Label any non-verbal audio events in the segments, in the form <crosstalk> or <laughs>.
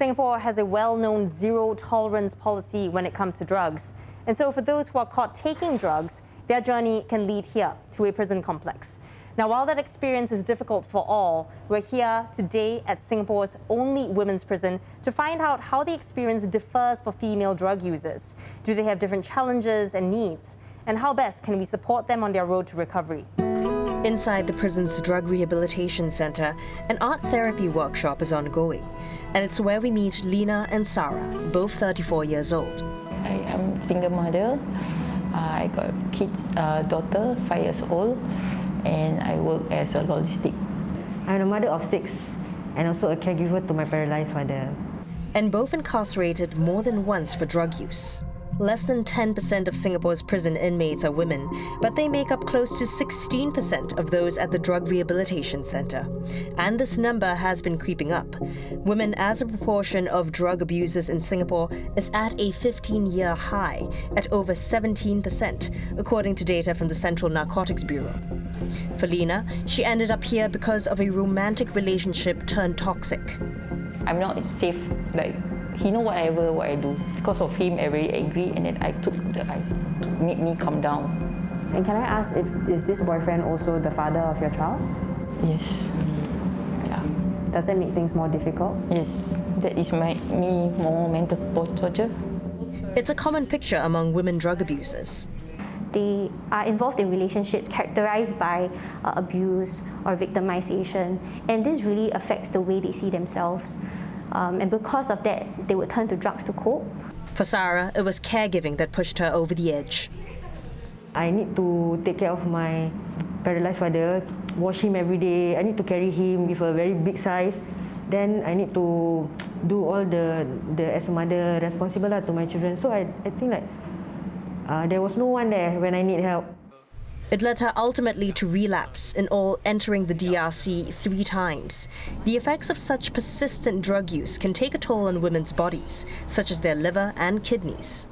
Singapore has a well-known zero tolerance policy when it comes to drugs. And so for those who are caught taking drugs, their journey can lead here to a prison complex. Now, while that experience is difficult for all, we're here today at Singapore's only women's prison to find out how the experience differs for female drug users. Do they have different challenges and needs? And how best can we support them on their road to recovery? Inside the prison's drug rehabilitation center, an art therapy workshop is ongoing. And it's where we meet Lena and Sarah, both 34 years old. I am single mother. I got kids, uh, daughter, five years old and I work as a logistic. I'm a mother of six and also a caregiver to my paralyzed father. And both incarcerated more than once for drug use. Less than 10% of Singapore's prison inmates are women, but they make up close to 16% of those at the Drug Rehabilitation Centre. And this number has been creeping up. Women as a proportion of drug abusers in Singapore is at a 15 year high, at over 17%, according to data from the Central Narcotics Bureau. For Lena, she ended up here because of a romantic relationship turned toxic. I'm not safe, like he know whatever what I do. Because of him, I very angry, and then I took the ice to make me calm down. And can I ask if is this boyfriend also the father of your child? Yes. Yeah. Does that make things more difficult? Yes, that is my me more mental torture. It's a common picture among women drug abusers. They are involved in relationships characterized by uh, abuse or victimization, and this really affects the way they see themselves. Um, and because of that, they would turn to drugs to cope. For Sarah, it was caregiving that pushed her over the edge. I need to take care of my paralyzed father, wash him every day. I need to carry him with a very big size. Then I need to do all the, the as a mother responsible to my children. So I, I think like uh, there was no one there when I need help. It led her ultimately to relapse, in all entering the DRC three times. The effects of such persistent drug use can take a toll on women's bodies, such as their liver and kidneys.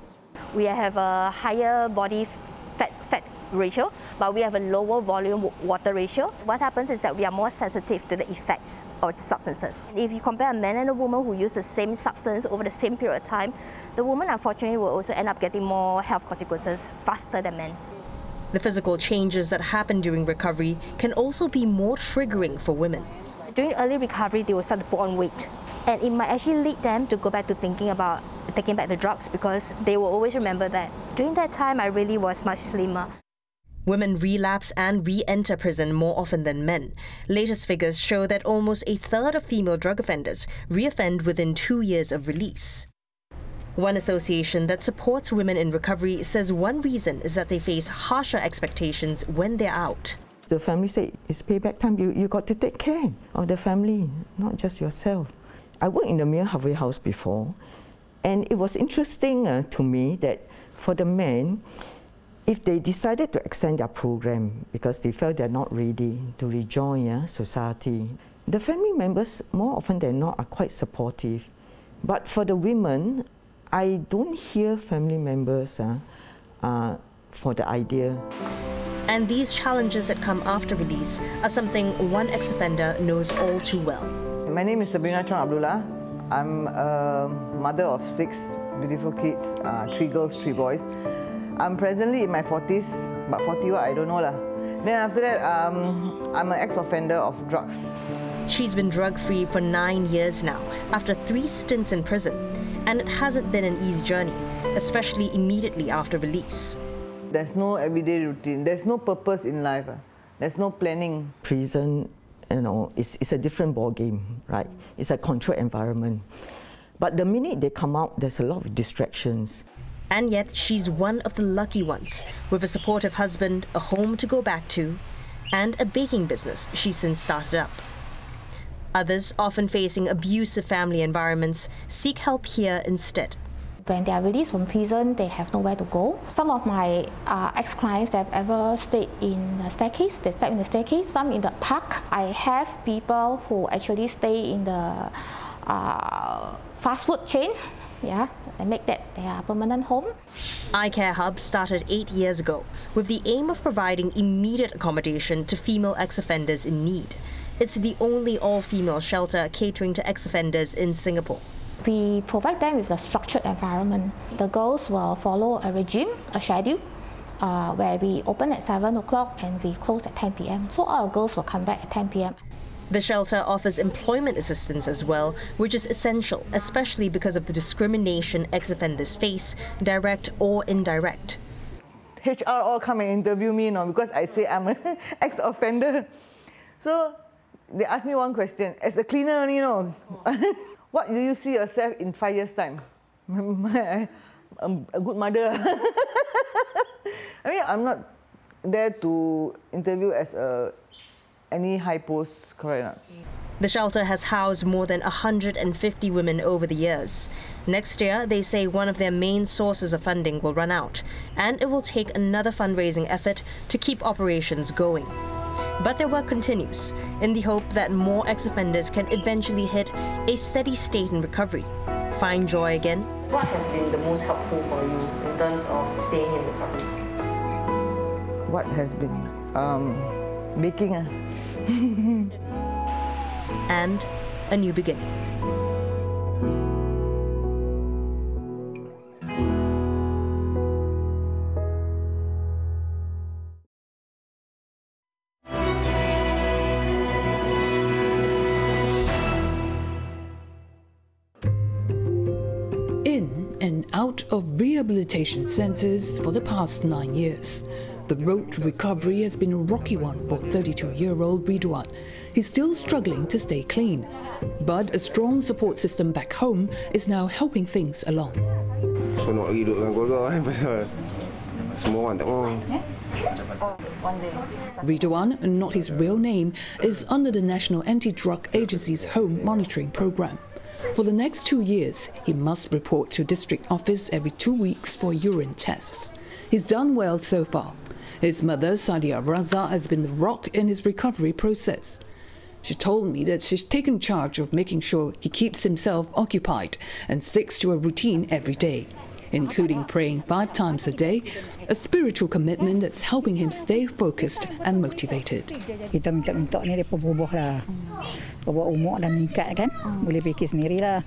We have a higher body fat, fat ratio, but we have a lower volume water ratio. What happens is that we are more sensitive to the effects of substances. If you compare a man and a woman who use the same substance over the same period of time, the woman unfortunately will also end up getting more health consequences faster than men. The physical changes that happen during recovery can also be more triggering for women. During early recovery, they will start to put on weight. And it might actually lead them to go back to thinking about taking back the drugs because they will always remember that during that time I really was much slimmer. Women relapse and re enter prison more often than men. Latest figures show that almost a third of female drug offenders reoffend within two years of release. One association that supports women in recovery says one reason is that they face harsher expectations when they're out. The family say it's payback time. You, you got to take care of the family, not just yourself. I worked in the Mia Halfway House before, and it was interesting uh, to me that for the men, if they decided to extend their program because they felt they're not ready to rejoin yeah, society, the family members, more often than not, are quite supportive. But for the women, I don't hear family members uh, uh, for the idea. And these challenges that come after release are something one ex-offender knows all too well. My name is Sabrina Chong Abdullah. I'm a mother of six beautiful kids, uh, three girls, three boys. I'm presently in my 40s, but 40 what, I don't know lah. Then after that, um, I'm an ex-offender of drugs. She's been drug-free for nine years now, after three stints in prison and it hasn't been an easy journey, especially immediately after release. There's no everyday routine, there's no purpose in life, ah. there's no planning. Prison, you know, it's, it's a different ball game, right? It's a controlled environment. But the minute they come out, there's a lot of distractions. And yet, she's one of the lucky ones, with a supportive husband, a home to go back to, and a baking business she's since started up. Others, often facing abusive family environments, seek help here instead. When they are released from prison, they have nowhere to go. Some of my uh, ex-clients that have ever stayed in the staircase, they stay in the staircase, some in the park. I have people who actually stay in the uh, fast food chain yeah, and make that their permanent home. iCare Hub started eight years ago with the aim of providing immediate accommodation to female ex-offenders in need. It's the only all-female shelter catering to ex-offenders in Singapore. We provide them with a structured environment. The girls will follow a regime, a schedule, uh, where we open at 7 o'clock and we close at 10 p.m. So our girls will come back at 10 p.m. The shelter offers employment assistance as well, which is essential, especially because of the discrimination ex offenders face, direct or indirect. HR all come and interview me you know, because I say I'm an <laughs> ex offender. So they ask me one question as a cleaner, you know, <laughs> what do you see yourself in five years' time? <laughs> I'm um, a good mother. I mean, I'm not there to interview as a any high post, correct? The shelter has housed more than 150 women over the years. Next year, they say one of their main sources of funding will run out, and it will take another fundraising effort to keep operations going. But their work continues, in the hope that more ex offenders can eventually hit a steady state in recovery. Find joy again. What has been the most helpful for you in terms of staying in recovery? What has been? Um, baking. Uh. <laughs> and a new beginning. In and out of rehabilitation centres for the past nine years. The road to recovery has been a rocky one for 32 year old Ridwan. He's still struggling to stay clean, but a strong support system back home is now helping things along. <laughs> Ridwan, not his real name, is under the National Anti Drug Agency's home monitoring program. For the next two years, he must report to district office every two weeks for urine tests. He's done well so far. His mother, Sadia Raza, has been the rock in his recovery process. She told me that she's taken charge of making sure he keeps himself occupied and sticks to a routine every day, including praying five times a day, a spiritual commitment that's helping him stay focused and motivated. Kita minta-minta ni depa bubuh lah. Bawa umur dah meningkat kan, boleh fikir sendirilah.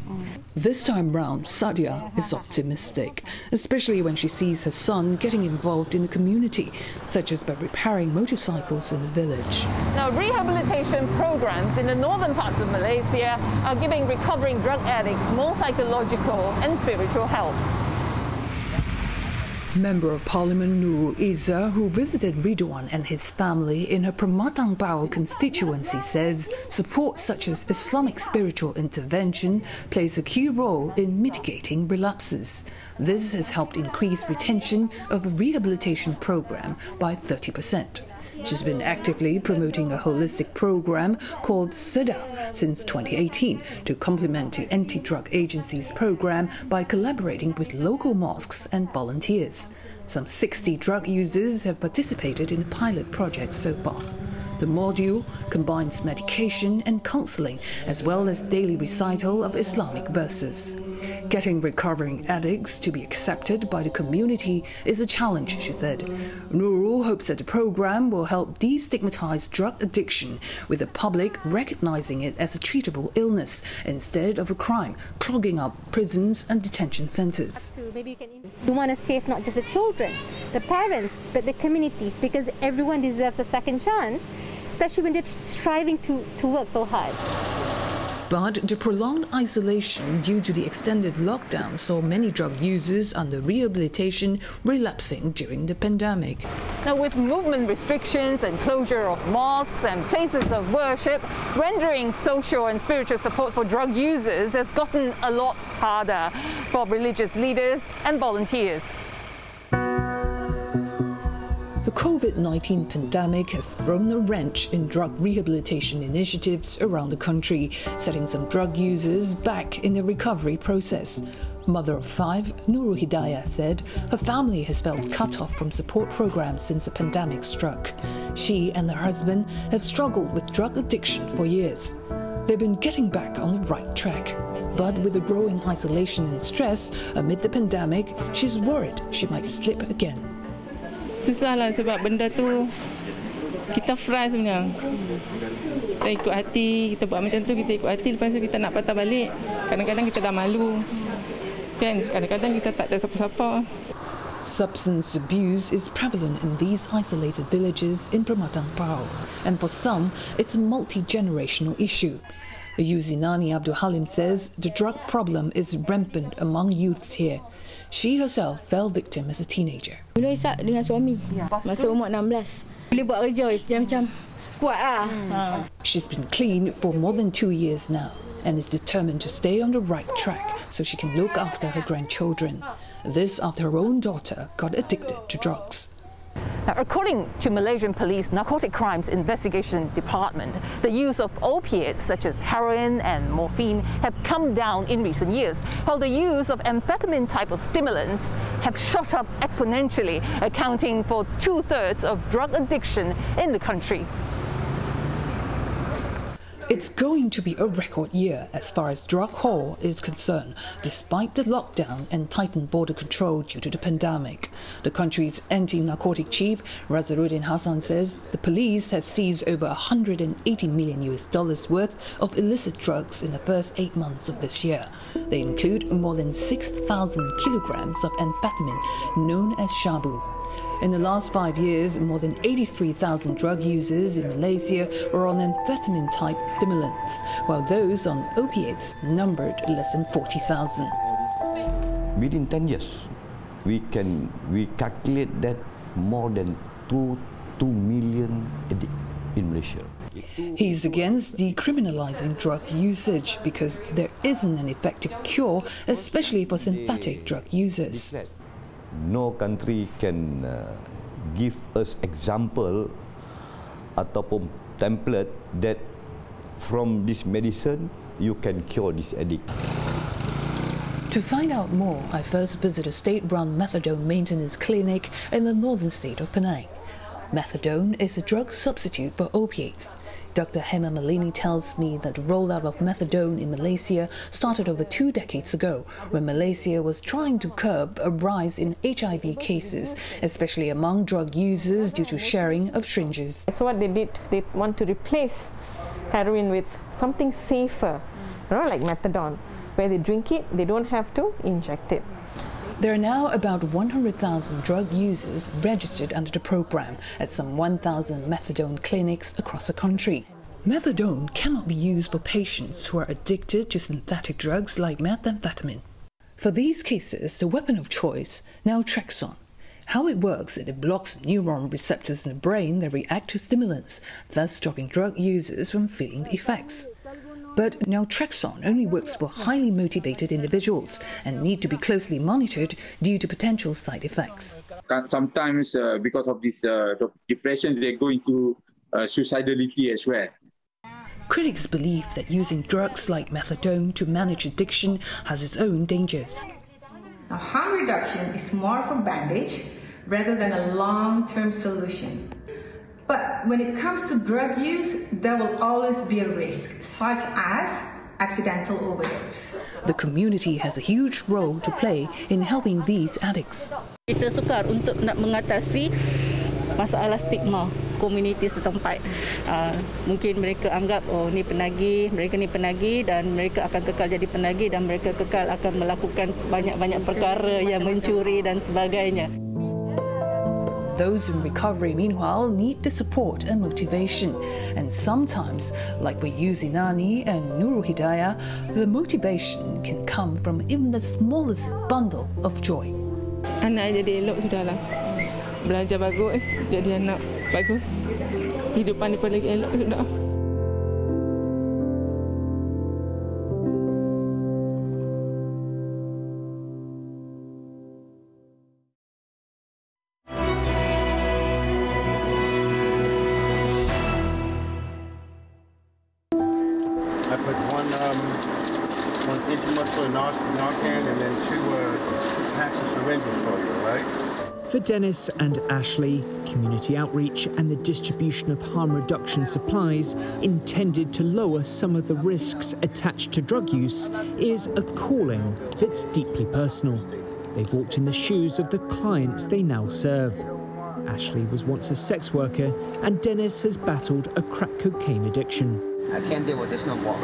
This time round, Sadia is optimistic, especially when she sees her son getting involved in the community, such as by repairing motorcycles in the village. Now, rehabilitation programs in the northern parts of Malaysia are giving recovering drug addicts more psychological and spiritual help. Member of Parliament Nurul Izzah, who visited Ridwan and his family in her Permatang Pauh constituency, says support such as Islamic spiritual intervention plays a key role in mitigating relapses. This has helped increase retention of the rehabilitation program by 30 percent. She's been actively promoting a holistic program called SIDA since 2018 to complement the anti drug agency's program by collaborating with local mosques and volunteers. Some 60 drug users have participated in pilot project so far. The module combines medication and counseling as well as daily recital of Islamic verses. Getting recovering addicts to be accepted by the community is a challenge, she said. Nurul hopes that the program will help destigmatize drug addiction, with the public recognizing it as a treatable illness instead of a crime, clogging up prisons and detention centers. We want to save not just the children, the parents, but the communities because everyone deserves a second chance, especially when they're striving to, to work so hard. But the prolonged isolation due to the extended lockdown saw many drug users under rehabilitation relapsing during the pandemic. Now, with movement restrictions and closure of mosques and places of worship, rendering social and spiritual support for drug users has gotten a lot harder for religious leaders and volunteers. The COVID 19 pandemic has thrown a wrench in drug rehabilitation initiatives around the country, setting some drug users back in the recovery process. Mother of five, Nurul Hidayah said her family has felt cut off from support programs since the pandemic struck. She and her husband have struggled with drug addiction for years. They've been getting back on the right track. But with the growing isolation and stress amid the pandemic, she's worried she might slip again. Susah lah sebab benda tu kita fry sebenarnya. Kita ikut hati, kita buat macam tu, kita ikut hati, lepas tu kita nak patah balik. Kadang-kadang kita dah malu. Kan, kadang-kadang kita tak ada siapa-siapa. Substance abuse is prevalent in these isolated villages in Pramatang Pao, and for some, it's a multi-generational issue. Yuzinani Abdul Halim says the drug problem is rampant among youths here. She herself fell victim as a teenager. Dulu Isak dengan suami, masa umur 16. Boleh buat kerja macam kuat lah. Hmm. She's been clean for more than two years now and is determined to stay on the right track so she can look after her grandchildren. This after her own daughter got addicted to drugs. Now, according to Malaysian Police Narcotic Crimes Investigation Department, the use of opiates such as heroin and morphine have come down in recent years, while the use of amphetamine type of stimulants have shot up exponentially, accounting for two-thirds of drug addiction in the country. It's going to be a record year as far as drug haul is concerned, despite the lockdown and tightened border control due to the pandemic. The country's anti-narcotic chief, Razarudin Husain, says the police have seized over 180 million US dollars worth of illicit drugs in the first eight months of this year. They include more than 6,000 kilograms of amphetamine known as shabu. In the last five years, more than 83,000 drug users in Malaysia were on amphetamine type stimulants, while those on opiates numbered less than 40,000. Within 10 years, we can we calculate that more than 2, 2 million addicts in Malaysia. He's against decriminalizing drug usage because there isn't an effective cure, especially for synthetic drug users no country can uh, give us example ataupun template that from this medicine you can cure this addict. To find out more, I first visit a state-run methadone maintenance clinic in the northern state of Penang. Methadone is a drug substitute for opiates. Dr. Hema Malini tells me that the rollout of methadone in Malaysia started over two decades ago, when Malaysia was trying to curb a rise in HIV cases, especially among drug users due to sharing of syringes. So what they did, they want to replace heroin with something safer, you know, like methadone, where they drink it, they don't have to inject it. There are now about 100,000 drug users registered under the program at some 1,000 methadone clinics across the country. Methadone cannot be used for patients who are addicted to synthetic drugs like methamphetamine. For these cases, the weapon of choice, naltrexone. How it works is it blocks neuron receptors in the brain that react to stimulants, thus stopping drug users from feeling the effects. But naltrexone only works for highly motivated individuals and need to be closely monitored due to potential side effects. Sometimes, uh, because of this uh, depression, they go into uh, suicidality as well. Critics believe that using drugs like methadone to manage addiction has its own dangers. Now, harm reduction is more of a bandage rather than a long term solution. But when it comes to drug use, there will always be a risk, such as accidental overdose. The community has a huge role to play in helping these addicts. Kita sukar untuk nak mengatasi masalah stigma komuniti setempat. Uh, mungkin mereka anggap oh ni penagih, mereka ni penagih dan mereka akan kekal jadi penagih dan mereka kekal akan melakukan banyak-banyak perkara yang mencuri dan sebagainya. Those in recovery, meanwhile, need the support and motivation. And sometimes, like for Yuzinani and Nurul Hidayah, the motivation can come from even the smallest bundle of joy. Anak jadi elok sudahlah. Belajar bagus, jadi anak bagus. Hidupan dia lagi elok sudah. Um, for knock knock and then to tactics uh, for revenge for you, right? For Dennis and Ashley, community outreach and the distribution of harm reduction supplies intended to lower some of the risks attached to drug use is a calling that's deeply personal. They've walked in the shoes of the clients they now serve. Ashley was once a sex worker, and Dennis has battled a crack cocaine addiction. I can't deal with this no more.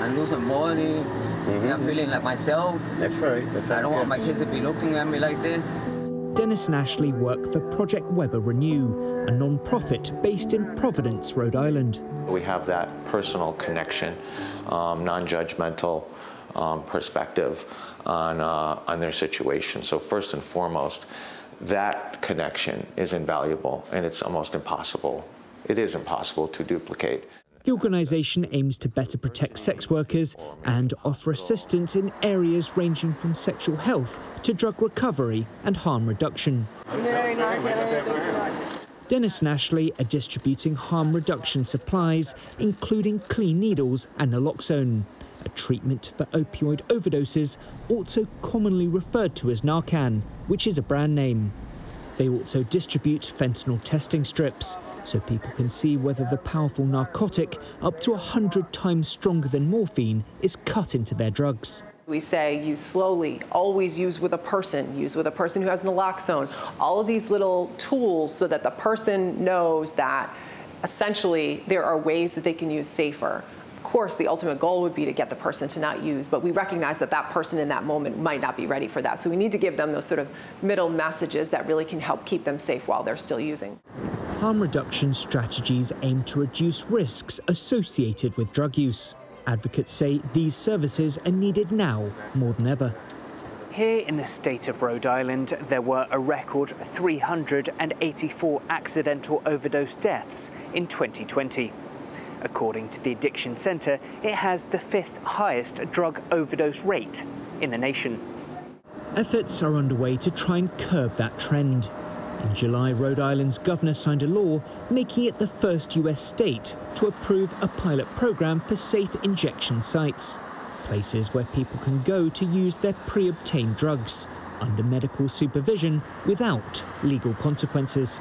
I'm losing money. Mm-hmm. I'm feeling like myself. That's right. That's I don't want my kids to be looking at me like this. Dennis and Ashley work for Project Weber Renew, a non-profit based in Providence, Rhode Island. We have that personal connection, um, non-judgmental um, perspective on, uh, on their situation. So first and foremost, that connection is invaluable and it's almost impossible. It is impossible to duplicate. The organisation aims to better protect sex workers and offer assistance in areas ranging from sexual health to drug recovery and harm reduction. Dennis and Ashley are distributing harm reduction supplies, including clean needles and naloxone, a treatment for opioid overdoses, also commonly referred to as Narcan, which is a brand name. They also distribute fentanyl testing strips, so people can see whether the powerful narcotic, up to 100 times stronger than morphine, is cut into their drugs. We say use slowly, always use with a person, use with a person who has naloxone, all of these little tools so that the person knows that essentially there are ways that they can use safer. Of course, the ultimate goal would be to get the person to not use, but we recognize that that person in that moment might not be ready for that. So we need to give them those sort of middle messages that really can help keep them safe while they're still using. Harm reduction strategies aim to reduce risks associated with drug use. Advocates say these services are needed now more than ever. Here in the state of Rhode Island, there were a record 384 accidental overdose deaths in 2020. According to the Addiction Centre, it has the fifth highest drug overdose rate in the nation. Efforts are underway to try and curb that trend. In July, Rhode Island's governor signed a law making it the first US state to approve a pilot program for safe injection sites, places where people can go to use their pre-obtained drugs under medical supervision without legal consequences.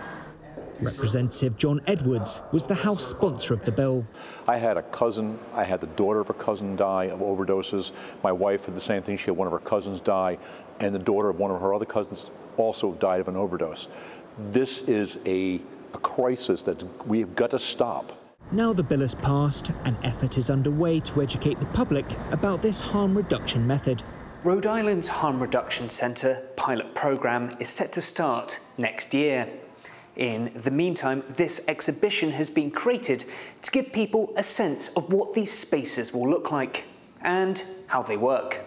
Representative John Edwards was the House sponsor of the bill. I had a cousin, I had the daughter of a cousin die of overdoses. My wife had the same thing. She had one of her cousins die, and the daughter of one of her other cousins also died of an overdose. This is a, a crisis that we've got to stop. Now the bill has passed, an effort is underway to educate the public about this harm reduction method. Rhode Island's Harm Reduction Centre pilot programme is set to start next year. In the meantime, this exhibition has been created to give people a sense of what these spaces will look like and how they work.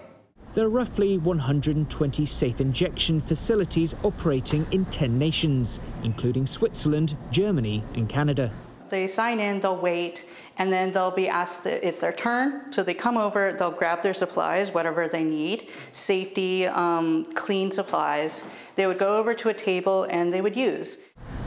There are roughly 120 safe injection facilities operating in 10 nations, including Switzerland, Germany and Canada. They sign in, they'll wait, and then they'll be asked, it's their turn. So they come over, they'll grab their supplies, whatever they need, safety, um, clean supplies. They would go over to a table and they would use.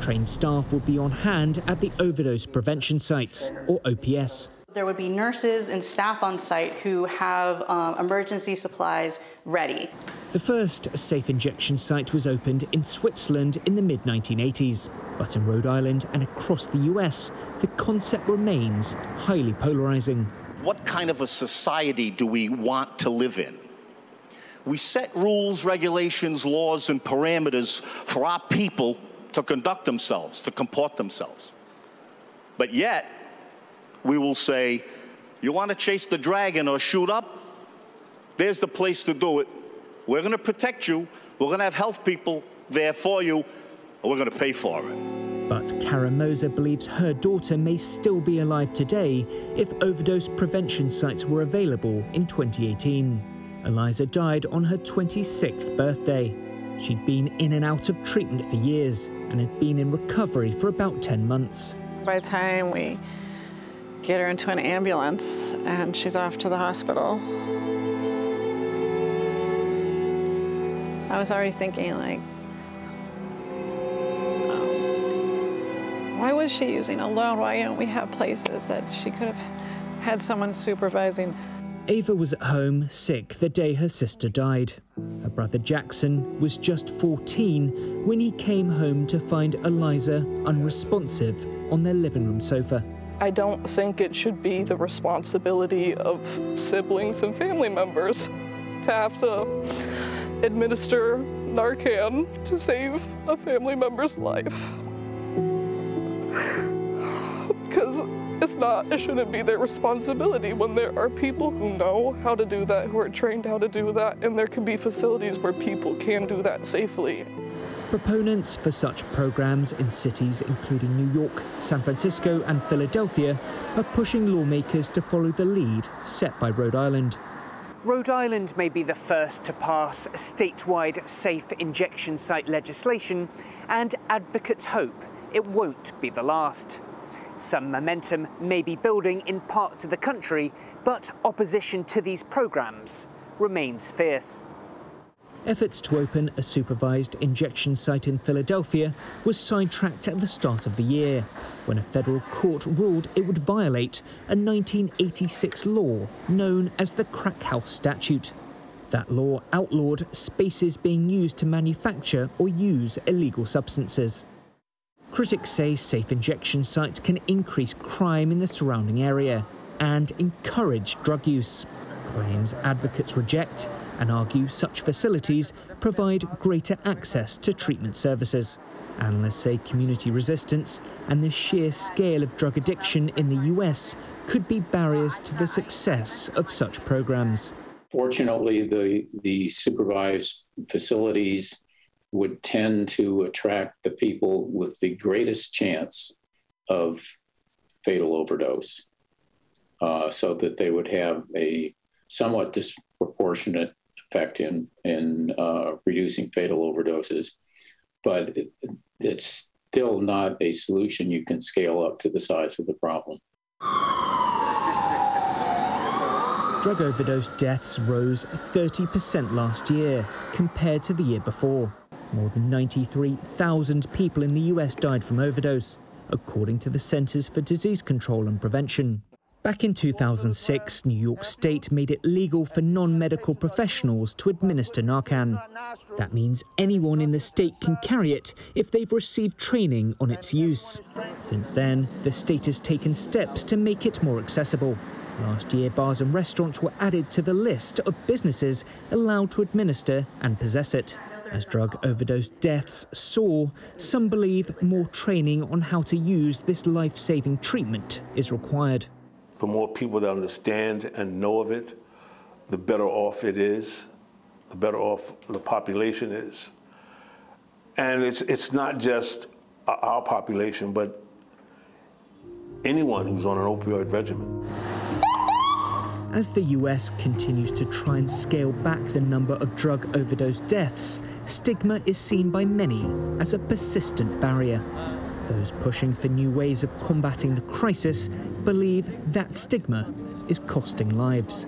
Trained staff will be on hand at the overdose prevention sites, or OPS. There would be nurses and staff on site who have um, emergency supplies ready. The first safe injection site was opened in Switzerland in the mid 1980s. But in Rhode Island and across the US, the concept remains highly polarizing. What kind of a society do we want to live in? We set rules, regulations, laws, and parameters for our people to conduct themselves, to comport themselves. But yet, we will say, you want to chase the dragon or shoot up? There's the place to do it. We're going to protect you. We're going to have health people there for you, and we're going to pay for it. But Karen Moser believes her daughter may still be alive today if overdose prevention sites were available in 2018. Eliza died on her 26th birthday. She'd been in and out of treatment for years and had been in recovery for about 10 months. By the time we get her into an ambulance and she's off to the hospital, I was already thinking like, um, why was she using alone? Why don't we have places that she could have had someone supervising? Ava was at home, sick, the day her sister died. Her brother Jackson was just 14 when he came home to find Eliza unresponsive on their living room sofa. I don't think it should be the responsibility of siblings and family members to have to administer Narcan to save a family member's life. because it's not, it shouldn't be their responsibility when there are people who know how to do that, who are trained how to do that, and there can be facilities where people can do that safely. Proponents for such programs in cities including New York, San Francisco, and Philadelphia are pushing lawmakers to follow the lead set by Rhode Island. Rhode Island may be the first to pass statewide safe injection site legislation, and advocates hope it won't be the last. Some momentum may be building in parts of the country, but opposition to these programs remains fierce. Efforts to open a supervised injection site in Philadelphia was sidetracked at the start of the year when a federal court ruled it would violate a 1986 law known as the Crack House Statute. That law outlawed spaces being used to manufacture or use illegal substances. Critics say safe injection sites can increase crime in the surrounding area and encourage drug use. Claims advocates reject and argue such facilities provide greater access to treatment services. Analysts say community resistance and the sheer scale of drug addiction in the US could be barriers to the success of such programs. Fortunately, the, the supervised facilities would tend to attract the people with the greatest chance of fatal overdose uh, so that they would have a somewhat disproportionate effect in in uh, reducing fatal overdoses, but it, it's still not a solution you can scale up to the size of the problem. Drug overdose deaths rose 30% last year compared to the year before. More than 93,000 people in the US died from overdose, according to the Centers for Disease Control and Prevention. Back in 2006, New York State made it legal for non medical professionals to administer Narcan. That means anyone in the state can carry it if they've received training on its use. Since then, the state has taken steps to make it more accessible. Last year, bars and restaurants were added to the list of businesses allowed to administer and possess it. As drug overdose deaths soar, some believe more training on how to use this life saving treatment is required the more people that understand and know of it, the better off it is, the better off the population is. And it's, it's not just our population, but anyone who's on an opioid regimen. As the US continues to try and scale back the number of drug overdose deaths, stigma is seen by many as a persistent barrier. Those pushing for new ways of combating the crisis believe that stigma is costing lives.